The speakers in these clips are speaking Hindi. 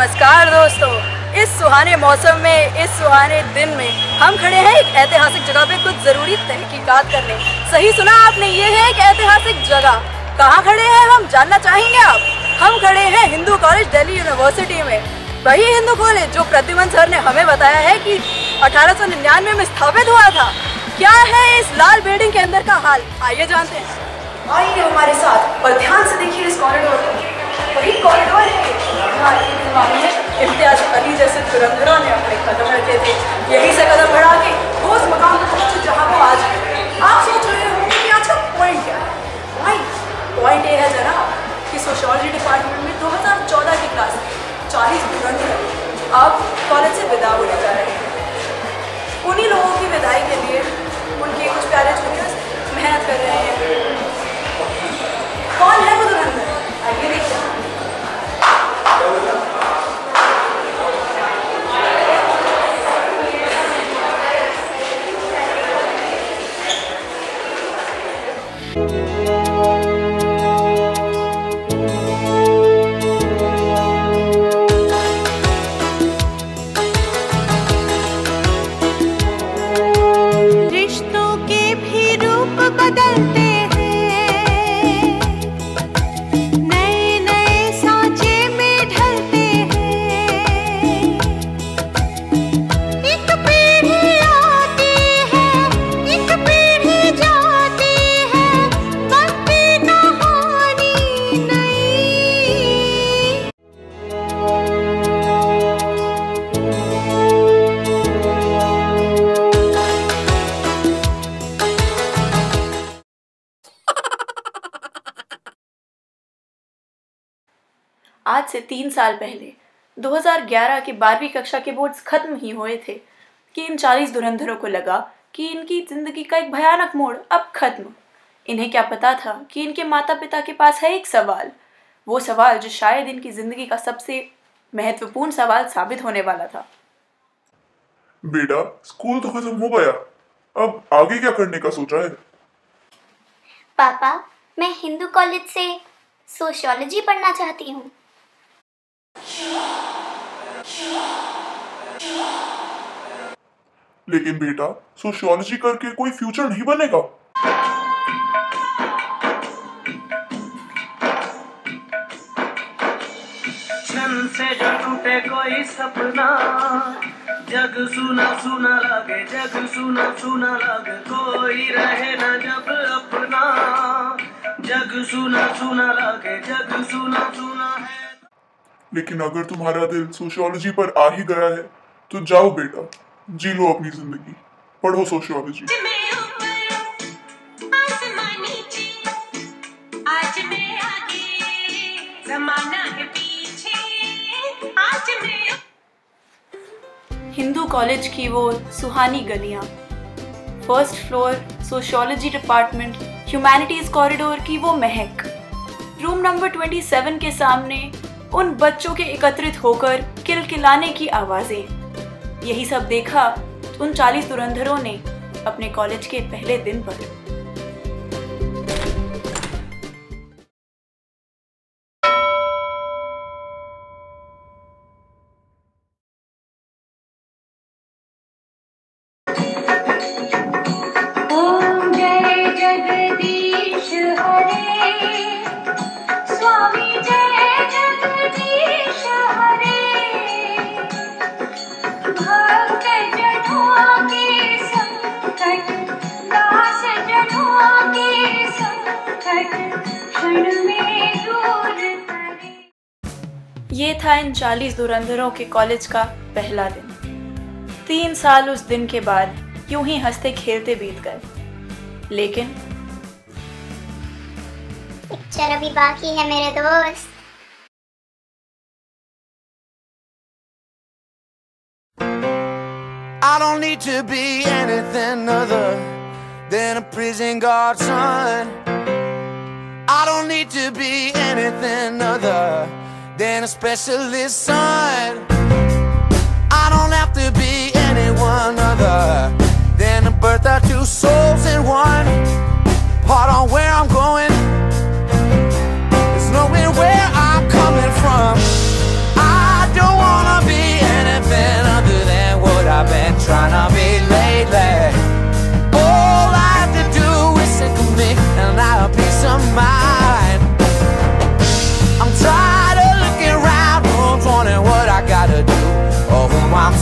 नमस्कार दोस्तों। इस सुहाने मौसम में, इस सुहाने दिन में हम खड़े हैं एक ऐतिहासिक जगह पे कुछ ज़रूरी तहकीकात करने। सही सुना आपने, ये है एक ऐतिहासिक जगह। कहाँ खड़े हैं हम, जानना चाहेंगे आप? हम खड़े हैं हिंदू कॉलेज दिल्ली यूनिवर्सिटी में। वही हिंदू कॉलेज जो प्रतिमन सर ने हमें बताया है कि 1899 में स्थापित हुआ था। क्या है इस लाल बिल्डिंग के अंदर का हाल? आइए जानते हैं। आइए हमारे साथ, और ध्यान से देखिए इस कॉरिडोर को। वही कॉरिडोर है। एक जमाने में इम्तियाज़ अली जैसे धुरंधरों ने अपने कदम रखे थे यही से कदम बढ़ा के वो उस मकाम पर पहुँचे जहाँ वो आज है आप सोच रहे होंगे कि आज का पॉइंट क्या है पॉइंट ये है जरा कि सोशोलॉजी डिपार्टमेंट में 2014 की क्लास 40 धुरंधर अब कॉलेज से विदा होने जा रहे हैं। उन्हीं लोगों की विदाई के लिए उनके कुछ प्यारे जूनियर्स मेहनत कर रहे हैं। से तीन साल पहले 2011 के बारहवीं कक्षा के बोर्ड्स खत्म ही हुए थे कि इन 40 धुरंधरों को लगा कि इनकी ज़िंदगी का एक भयानक मोड़ अब खत्म। इन्हें क्या पता था कि इनके माता पिता के पास है एक सवाल? वो सवाल जो शायद इनकी ज़िंदगी का सबसे महत्वपूर्ण सवाल साबित होने वाला था। बेटा स्कूल तो खत्म हो गया। अब आगे क्या करने का सोचा है? पापा मैं हिंदू कॉलेज से सोशियोलॉजी पढ़ना चाहती हूँ। लेकिन बेटा सोशियोलॉजी करके कोई फ्यूचर नहीं बनेगा। से जो टूटे कोई सपना, जग सुना सुना लगे, जग सुना सुना लगे, कोई रहे ना जब अपना। जग सुना सुना लगे, जग सुना सुना लेकिन अगर तुम्हारा दिल सोशियोलॉजी पर आ ही गया है तो जाओ बेटा जी लो अपनी ज़िंदगी। पढ़ो सोशियोलॉजी आज मैं आगे जमाना है पीछे आज मैं हिंदू कॉलेज की वो सुहानी गलियाँ। First floor sociology department humanities corridor की वो महक। रूम नंबर 27 के सामने उन बच्चों के एकत्रित होकर किलकिलाने की आवाज़ें। यही सब देखा उन 40 धुरंधरों ने अपने कॉलेज के पहले दिन पर। ये था इन 40 धुरंधरों के कॉलेज का पहला दिन। तीन साल उस दिन के बाद यूँ ही हँसते खेलते बीत गए। लेकिन पिक्चर अभी बाकी है मेरे दोस्त। I don't need to be anything other than a prison guard son. Need to be anything other than a specialist son.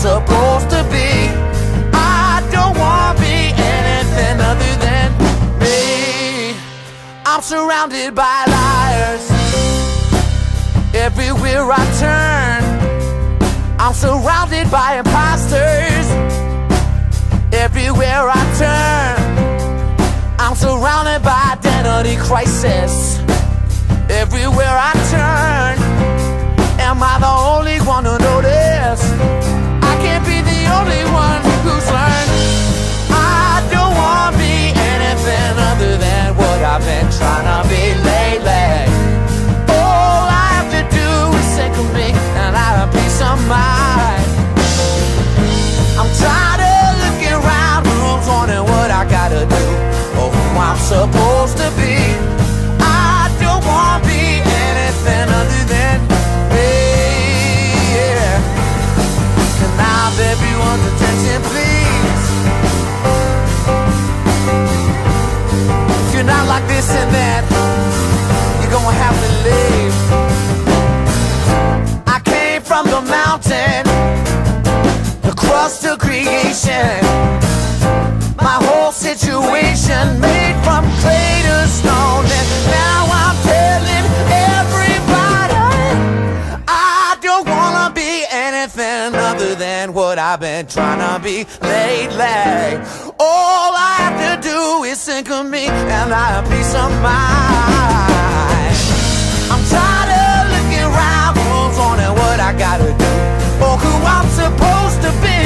supposed to be. I don't want to be anything other than me. I'm surrounded by liars. Everywhere I turn I'm surrounded by imposters. Everywhere I turn I'm surrounded by identity crisis. Supposed to be. I don't want to be anything other than me. Yeah. Can I have everyone's attention, please? If you're not like this and that, you're gonna have to leave. I came from the mountain, the crust of creation. My whole situation made from clay I've been trying to be lately. All I have to do is think of me, and I have peace of mind. I'm tired of looking around, rooms wondering what I gotta do or who I'm supposed to be.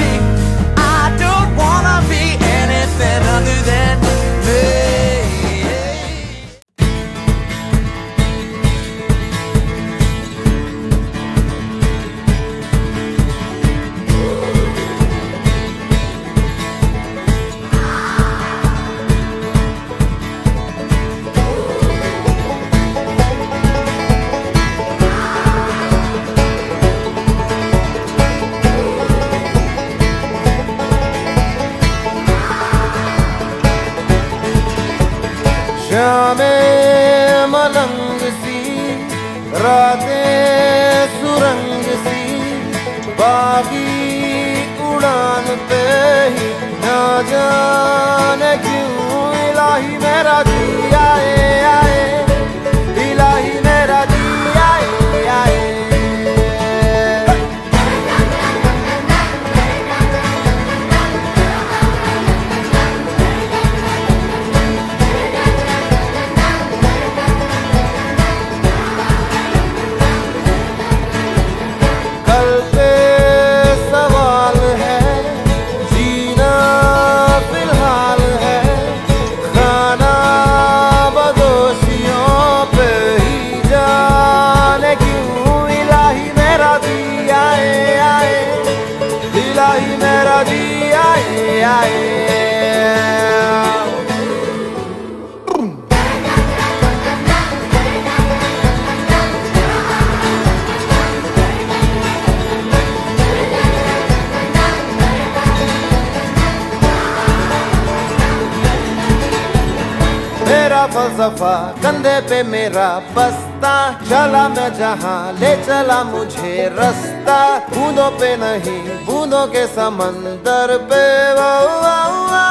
मेरा फलसफा कंधे पे मेरा बस्ता। चला मैं जहाँ ले चला मुझे रास्ता। बूंदों पे नहीं बूंदों के समंदर पे। वो, वो, वो,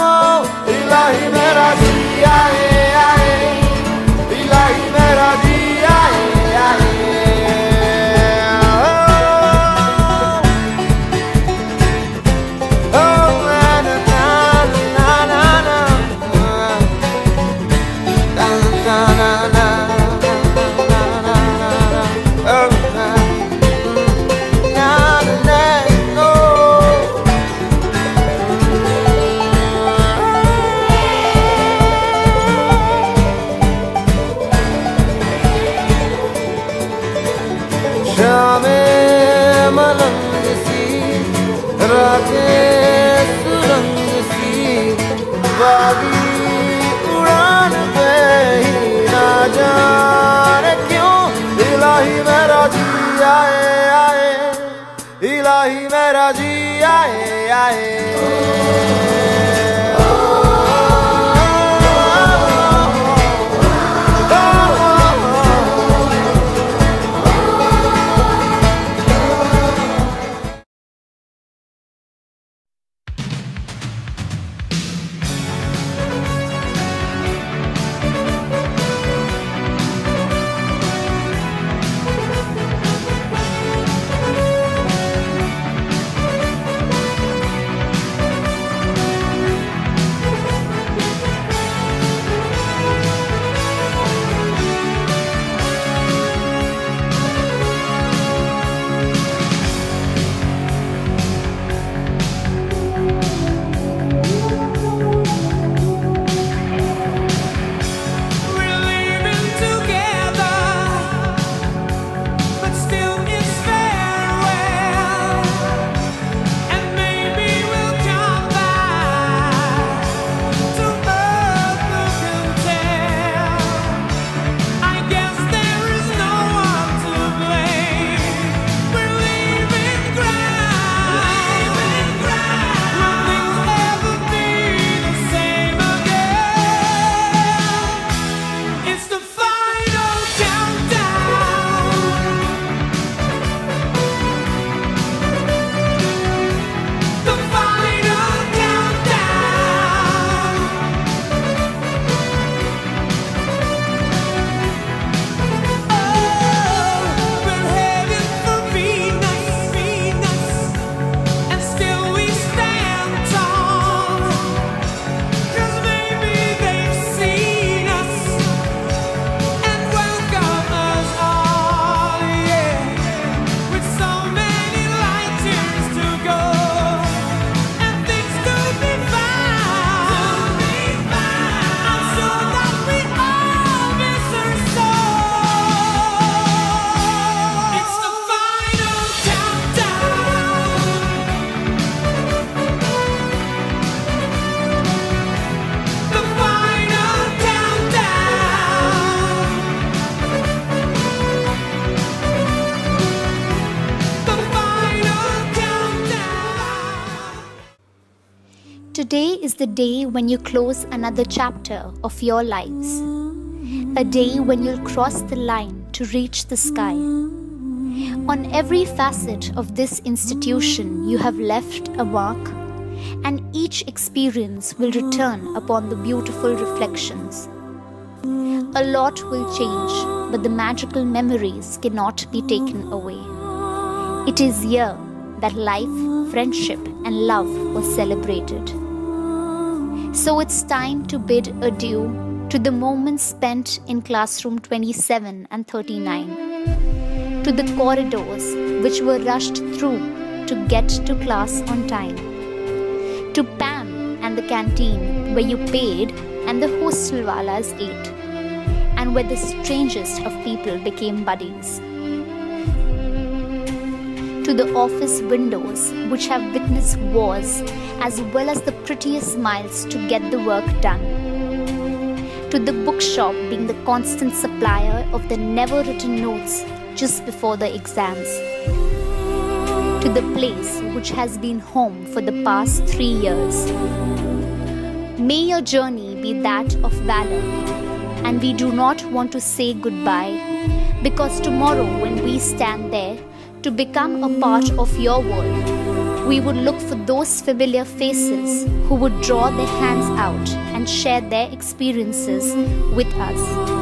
वो, इलाही मेरा जी आए ਜਗਾ ਕੇ ਸੁਰੰਗ ਸੀ ਵਾਗੀ ਉਡਾਨ ਗਈ ਜੀ ਆਏ ਆਏ ਇਲਾਹੀ ਮੇਰਾ ਜੀ ਆਏ ਆਏ Today is the day when you close another chapter of your lives. A day when you'll cross the line to reach the sky. On every facet of this institution, you have left a mark, and each experience will return upon the beautiful reflections. A lot will change, but the magical memories cannot be taken away. It is here that life, friendship, and love was celebrated. So it's time to bid adieu to the moments spent in classroom 27 and 39, to the corridors which were rushed through to get to class on time, to Pam and the canteen where you paid and the hostel ate, and where the strangest of people became buddies to the office windows which have witnessed wars as well as the prettiest smiles to get the work done. To the bookshop being the constant supplier of the never written notes just before the exams. To the place which has been home for the past three years. May your journey be that of valor, and we do not want to say goodbye because tomorrow, when we stand there, to become a part of your world. We would look for those familiar faces who would draw their hands out and share their experiences with us.